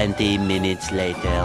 Twenty minutes later.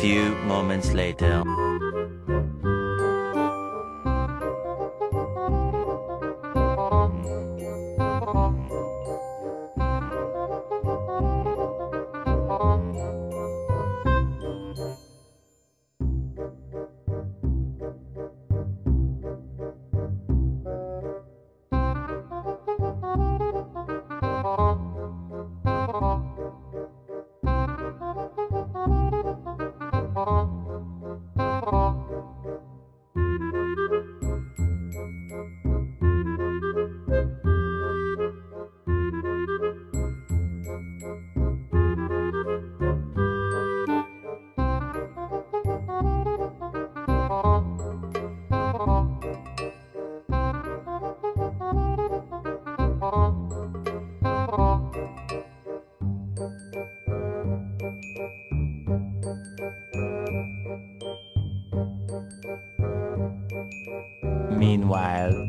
Few moments later. Meanwhile,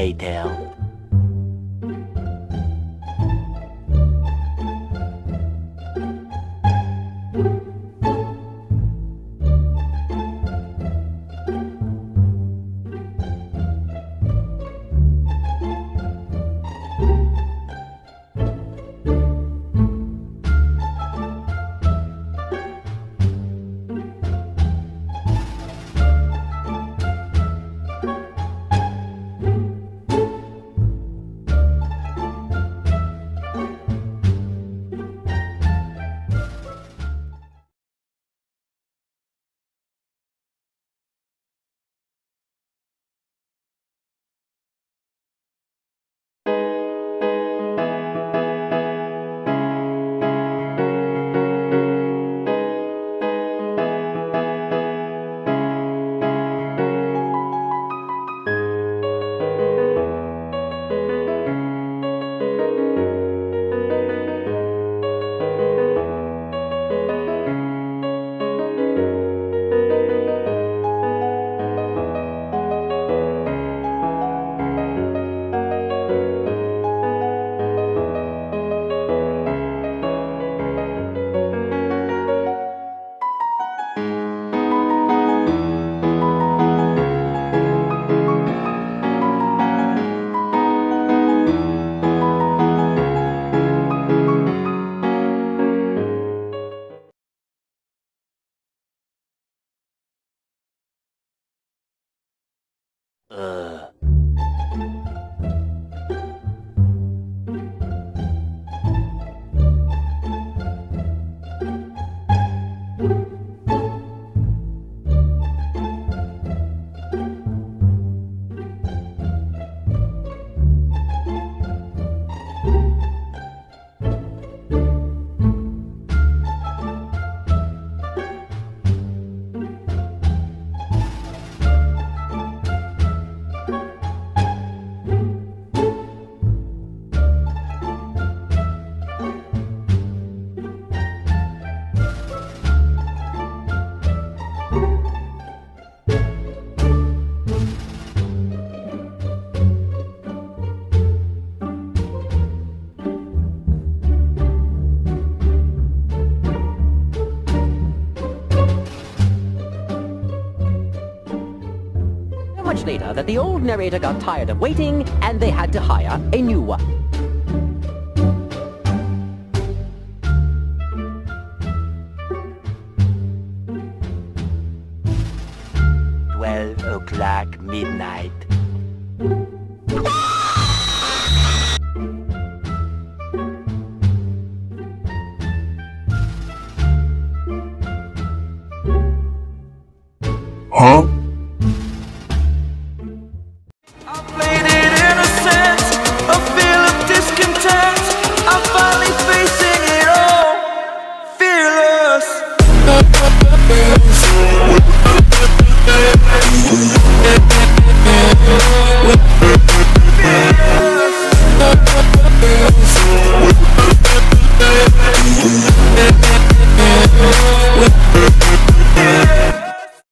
later. 呃 later that the old narrator got tired of waiting and they had to hire a new one. Twelve o'clock midnight.